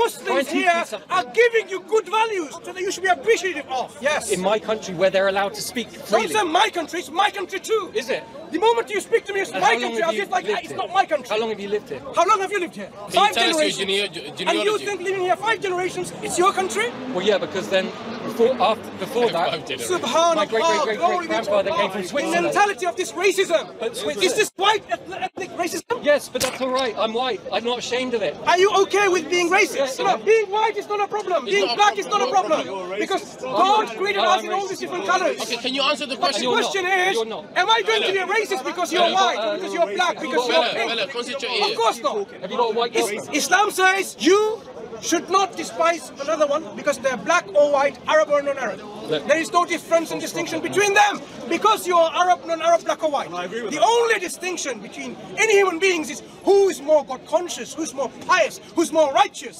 Muslims teach here are giving you good values so that you should be appreciative of. Yes. In my country, where they're allowed to speak Don't freely. say my country, it's my country too. Is it? The moment you speak to me, it's And my country, have I you feel like lived ah, it's here? not my country. How long have you lived here? How long have you lived here? you Five tell us your generations. and you think living here five generations, it's your country? Well, yeah, because then before after before that, generations. Subhanallah. My great, great, great, great grandfather came from Switzerland. The mentality of this racism. But Is this white ethnic racism? yes, but that's all right. I'm white. I'm not ashamed of it. Are you okay with being racist? Yes, no, yeah. being white is not a problem. being not a black is not a problem. problem. Because God created us in all these different colors. Okay, can you answer the But the question? Question is, am I going to be a racist because you're white, because you're black, because you're pink? Bella, concentrate here. Of course not. Have you got white Islam says you should not despise another one because they're black or white, Arab or non-Arab. There is no difference and distinction between them because you're Arab, non-Arab, black or white. The only distinction between any human beings is who is more God conscious, who's more pious, who's more righteous.